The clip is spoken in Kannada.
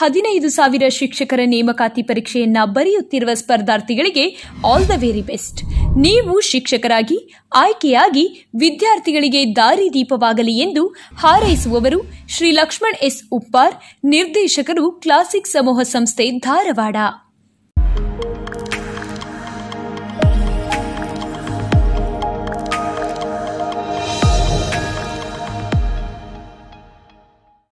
ಹದಿನೈದು ಸಾವಿರ ಶಿಕ್ಷಕರ ನೇಮಕಾತಿ ಪರೀಕ್ಷೆಯನ್ನ ಬರೆಯುತ್ತಿರುವ ಸ್ಪರ್ಧಾರ್ಥಿಗಳಿಗೆ ಆಲ್ ದ ವೆರಿ ಬೆಸ್ಟ್ ನೀವು ಶಿಕ್ಷಕರಾಗಿ, ಆಯ್ಕೆಯಾಗಿ ವಿದ್ಯಾರ್ಥಿಗಳಿಗೆ ದಾರಿ ದೀಪವಾಗಲಿ ಎಂದು ಹಾರೈಸುವವರು ಶ್ರೀ ಲಕ್ಷ್ಮಣ್ ಎಸ್ ಉಪ್ಪಾರ್, ನಿರ್ದೇಶಕರು ಕ್ಲಾಸಿಕ್ ಸಮೂಹ ಸಂಸ್ಥೆ ಧಾರವಾಡ.